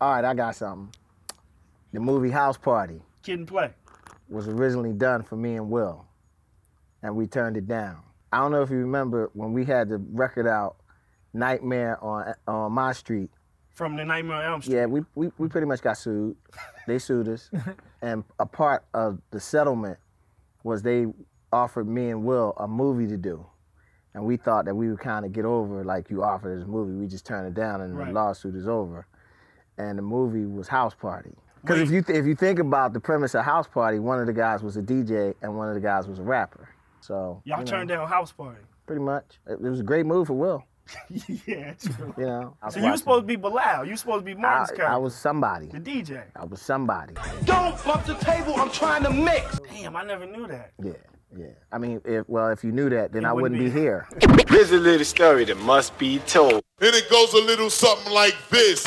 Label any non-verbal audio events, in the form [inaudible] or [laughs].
All right, I got something. The movie House Party Kid-n-Play. was originally done for me and Will, and we turned it down. I don't know if you remember when we had the record out, Nightmare on on my street. From the Nightmare on Elm Street. Yeah, we, we, we pretty much got sued. They sued us. [laughs] and a part of the settlement was they offered me and Will a movie to do. And we thought that we would kind of get over, like you offered us a movie. We just turned it down and Right. the lawsuit is over. And the movie was House Party. Because if you, th- if you think about the premise of House Party, one of the guys was a DJ and one of the guys was a rapper. So, Y'all you know, turned down House Party. pretty much. It, it was a great move for Will, [laughs] yeah, true. you know. I So you were supposed to be Bilal. You were supposed to be Martin's I, character. I was somebody. the DJ. I was somebody. Don't bump the table. I'm trying to mix. Damn, I never knew that. Yeah, yeah. I mean, if well, if you knew that, then You I wouldn't wouldn't be be- here. Here's a little story that must be told. And it goes a little something like this.